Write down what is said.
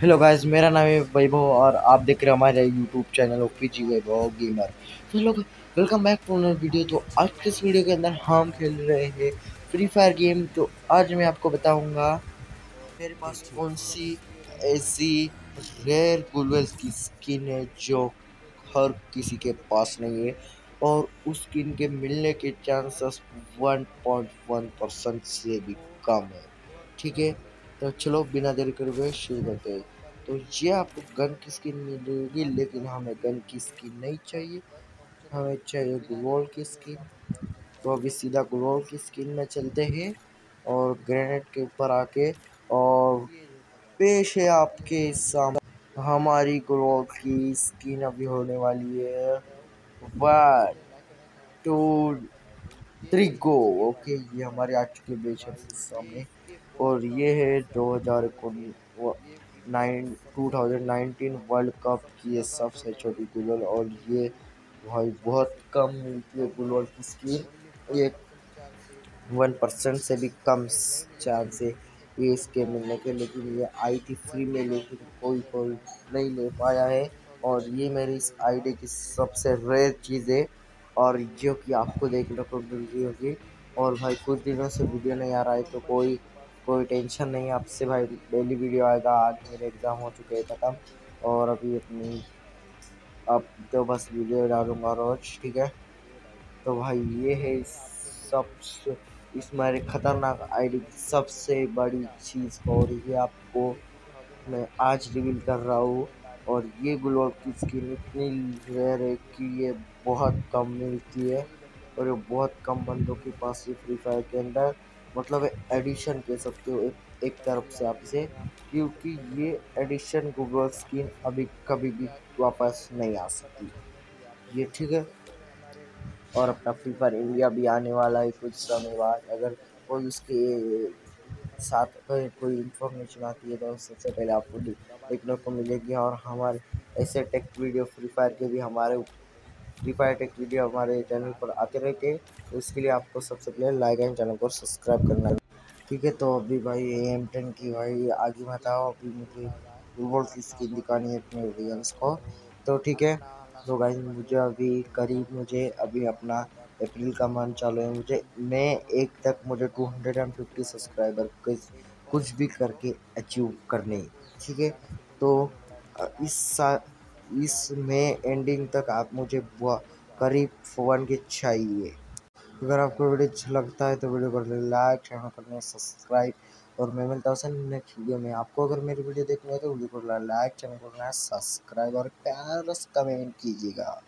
Hello guys मेरा नाम है वैभव और आप देख रहे हो हमारे YouTube channel O P G Vaibhav gamer तो लोग welcome back to another video तो आज के इस वीडियो के अंदर हम खेल रहे हैं फ्री फायर गेम तो आज मैं आपको बताऊँगा, मेरे पास कौन सी ऐसी रेयर गुलवेल्स की स्किन है जो हर किसी के पास नहीं है और उस स्किन के मिलने के चांसेस 1.1 परसेंट से भी कम है। ठीक है? तो चलो, बिना देर कर शुरू करते हैं। तो ये आपको गन की स्किन मिलेगी, लेकिन हमें गन की स्किन नहीं चाहिए। हमें चाहिए ग्लोल की स्किन तो अभी सीधा ग्लोल की स्किन में चलते हैं, और ग्रेनेड के ऊपर आके, और पेश है आपके सामने। हमारी ग्लोल की स्किन अभी होने वाली है। One two three go okay ये हमारे आ चुके बेच सामने। और ये है दो हज़ार nine two thousand nineteen world cup की ये सबसे छोटी गुलर और ये भाई बहुत कम मिलती है गुलर की स्कीम ये वन परसेंट से भी कम चांस है ये इसके मिलने के, लेकिन ये आई थी फ्री में लेकिन कोई कोई नहीं ले पाया है। और ये मेरी इस आईडी की सबसे रेयर चीज़ है और जो कि आपको देखने को मिल रही होगी। और भाई कुछ दिनों से वीडियो नहीं आ रहा है तो कोई कोई टेंशन नहीं, आपसे भाई डेली वीडियो आएगा, आज मेरे एग्ज़ाम हो चुके हैं ख़त्म, और अभी अपनी, अब तो बस वीडियो डालूँगा रोज़, ठीक है? तो भाई ये है सबसे, इस मेरे ख़तरनाक आईडी की सबसे बड़ी चीज़ और ये आपको मैं आज रिवील कर रहा हूँ, और ये ग्लोब की स्किन इतनी रेयर है कि ये बहुत कम मिलती है, और ये बहुत कम बंदों के पास ये फ्री फायर के अंदर मतलब एडिशन कह सकते हो एक एक तरफ़ से आप इसे, क्योंकि ये एडिशन गूगल स्क्रीन अभी कभी भी वापस नहीं आ सकती। ये ठीक है? और अपना फ्री फायर इंडिया भी आने वाला है कुछ समय बाद। अगर कोई उसके साथ कोई इन्फॉर्मेशन आती है तो सबसे पहले आपको देखने को मिलेगी। और हमारे ऐसे टेक वीडियो फ्री फायर के भी हमारे फ्री फायर टेक वीडियो हमारे चैनल पर आते रहते हैं। तो इसके लिए आपको सबसे पहले लाइक एंड चैनल को सब्सक्राइब करना है। ठीक है तो अभी भाई एम टेन की भाई आगे बताओ अभी मुझे रिवोल्ट की स्किन दिखानी है अपने ऑडियंस को। तो ठीक है तो भाई मुझे अभी करीब मुझे अभी अपना अप्रैल का मंथ चालू है। मुझे मैं एक तक मुझे two hundred and fifty subscriber कुछ भी करके अचीव करने ठीक है तो इस साल इस में एंडिंग तक आप मुझे करीब वन के चाहिए। अगर आपको वीडियो अच्छा लगता है तो वीडियो कर ले लाइक, चैनल कर लें सब्सक्राइब और मैं मिलता हूँ नेक्स्ट वीडियो में। आपको अगर मेरी वीडियो देखनी है तो वीडियो को लाइक, चैनल को सब्सक्राइब और प्यार कमेंट कीजिएगा।